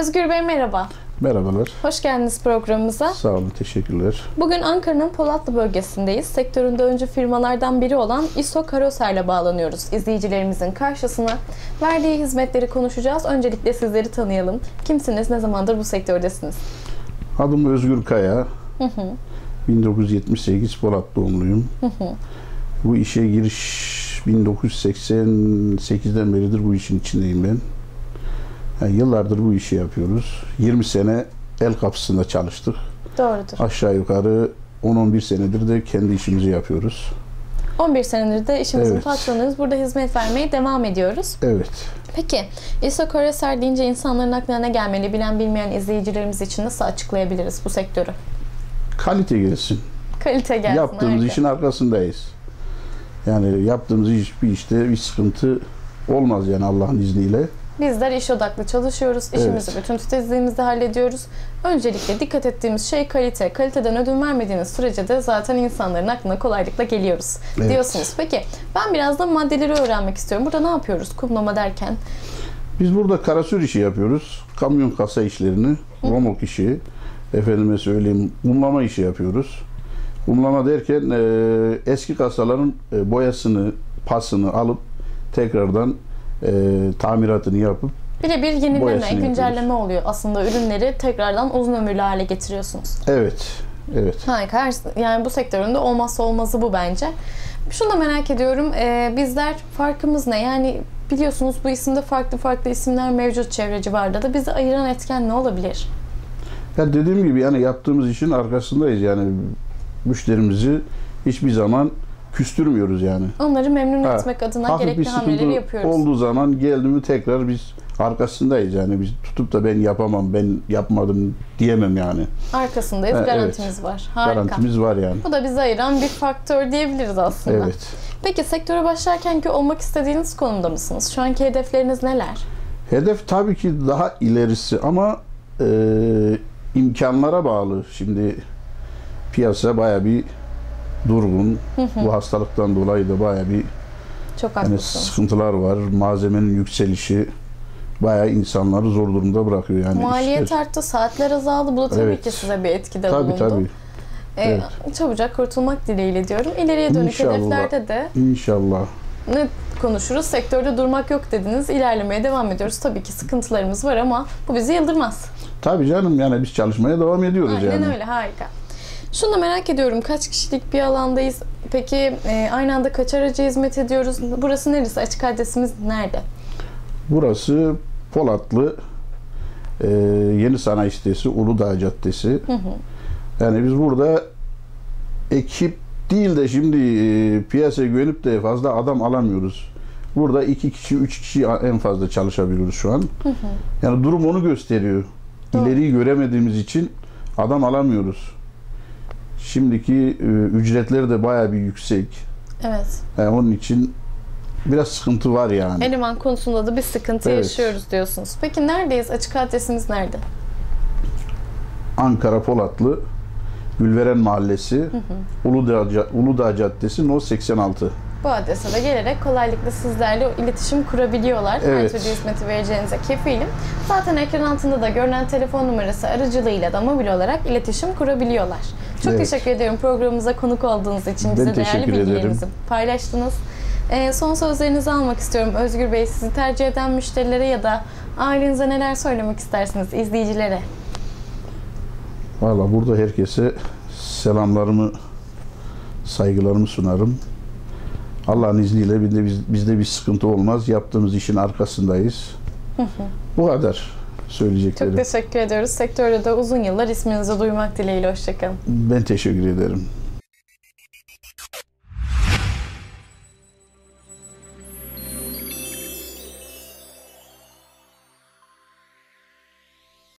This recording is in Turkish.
Özgür Bey merhaba. Merhabalar. Hoş geldiniz programımıza. Sağ olun, teşekkürler. Bugün Ankara'nın Polatlı bölgesindeyiz. Sektöründe öncü firmalardan biri olan ISO Karoser'le bağlanıyoruz izleyicilerimizin karşısına. Verdiği hizmetleri konuşacağız. Öncelikle sizleri tanıyalım. Kimsiniz, ne zamandır bu sektördesiniz? Adım Özgür Kaya. 1978 Polat doğumluyum. Bu işe giriş 1988'den beridir bu işin içindeyim ben. Yani yıllardır bu işi yapıyoruz. 20 sene el kapısında çalıştık. Doğrudur. Aşağı yukarı 10-11 senedir de kendi işimizi yapıyoruz. 11 senedir de işimizin Evet. patronuyuz. Burada hizmet vermeye devam ediyoruz. Evet. Peki, ISO Karoser deyince insanların aklına ne gelmeli bilen bilmeyen izleyicilerimiz için nasıl açıklayabiliriz bu sektörü? Kalite gelsin. Kalite gelsin. Yaptığımız harika. işin arkasındayız. Yani yaptığımız iş, bir işte bir sıkıntı olmaz yani Allah'ın izniyle. Bizler iş odaklı çalışıyoruz. İşimizi Evet. bütün titizliğimizde hallediyoruz. Öncelikle dikkat ettiğimiz şey kalite. Kaliteden ödün vermediğiniz sürece de zaten insanların aklına kolaylıkla geliyoruz Evet. diyorsunuz. Peki ben biraz da maddeleri öğrenmek istiyorum. Burada ne yapıyoruz kumlama derken? Biz burada karasür işi yapıyoruz. Kamyon kasa işlerini, romok işi, efendime söyleyeyim kumlama işi yapıyoruz. Kumlama derken e, eski kasaların e, boyasını, pasını alıp tekrardan e, tamiratını yapıp Birebir yenileme, Boyasını güncelleme oluyor. Aslında ürünleri tekrardan uzun ömürlü hale getiriyorsunuz. evet, evet. Harika. Her- Yani bu sektörün de olmazsa olmazı bu bence. Şunu da merak ediyorum. Ee, bizler farkımız ne? Yani biliyorsunuz bu isimde farklı farklı isimler mevcut çevre civarında da bizi ayıran etken ne olabilir? Ya dediğim gibi yani yaptığımız işin arkasındayız yani müşterimizi hiçbir zaman küstürmüyoruz yani. Onları memnun Ha, etmek adına Hafif bir gerekli sıkıntı hamleleri yapıyoruz. olduğu zaman geldi mi tekrar biz arkasındayız yani biz tutup da ben yapamam ben yapmadım diyemem yani. Arkasındayız. Ha, evet. garantimiz var. Harika. Garantimiz var yani. Bu da bizi ayıran bir faktör diyebiliriz aslında. Evet. Peki sektöre başlarken ki olmak istediğiniz konumda mısınız? Şu anki hedefleriniz neler? Hedef tabii ki daha ilerisi ama e, imkanlara bağlı. Şimdi piyasa baya bir durgun. Bu hastalıktan dolayı da baya bir Çok yani sıkıntılar var. Malzemenin yükselişi baya insanları zor durumda bırakıyor yani. Maliyet işler. arttı, saatler azaldı. Bu da tabii Evet. ki size bir etkide Tabii bulundu. tabii. Ee, Evet. Çabucak kurtulmak dileğiyle diyorum. İleriye dönük İnşallah. hedeflerde de İnşallah. ne konuşuruz? Sektörde durmak yok dediniz. İlerlemeye devam ediyoruz. Tabii ki sıkıntılarımız var ama bu bizi yıldırmaz. Tabii canım yani biz çalışmaya devam ediyoruz Aynen yani. öyle harika. Şunu da merak ediyorum. Kaç kişilik bir alandayız? Peki e, aynı anda kaç aracı hizmet ediyoruz? Burası neresi? Açık adresimiz nerede? Burası Polatlı e, Yeni Sanayi Sitesi Uludağ Caddesi. Yani biz burada ekip değil de şimdi e, piyasaya güvenip de fazla adam alamıyoruz. Burada iki kişi, üç kişi en fazla çalışabiliyoruz şu an. Yani durum onu gösteriyor. Doğru. İleriyi göremediğimiz için adam alamıyoruz. Şimdiki e, ücretleri de bayağı bir yüksek. Evet. Yani onun için biraz sıkıntı var yani. Eleman konusunda da bir sıkıntı Evet. yaşıyoruz diyorsunuz. Peki neredeyiz? Açık adresimiz nerede? Ankara Polatlı Gülveren Mahallesi Uludağ, Ca- Uludağ Caddesi No 86. Bu adrese de gelerek kolaylıkla sizlerle iletişim kurabiliyorlar. Her Evet. türlü hizmeti vereceğinize kefilim. Zaten ekran altında da görünen telefon numarası aracılığıyla da mobil olarak iletişim kurabiliyorlar. Çok Evet. teşekkür ediyorum programımıza konuk olduğunuz için. Ben Bize değerli bilgilerinizi paylaştınız. Ee, son sözlerinizi almak istiyorum. Özgür Bey sizi tercih eden müşterilere ya da ailenize neler söylemek istersiniz izleyicilere? Valla burada herkese selamlarımı, saygılarımı sunarım. Allah'ın izniyle bizde, biz- bizde bir sıkıntı olmaz. Yaptığımız işin arkasındayız. Bu kadar söyleyeceklerim. Çok teşekkür ediyoruz. Sektörde de uzun yıllar isminizi duymak dileğiyle. Hoşçakalın. Ben teşekkür ederim.